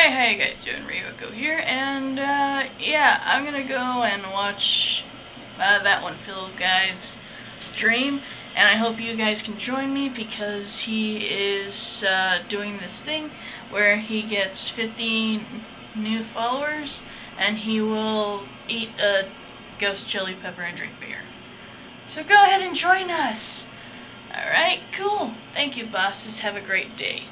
Hey, how you guys doing? Ryocko here, and, uh, yeah, I'm gonna go and watch, uh, that one Phil guy's stream, and I hope you guys can join me because he is, uh, doing this thing where he gets 15 new followers, and he will eat a ghost chili pepper and drink beer. So go ahead and join us! Alright, cool. Thank you, bosses. Have a great day.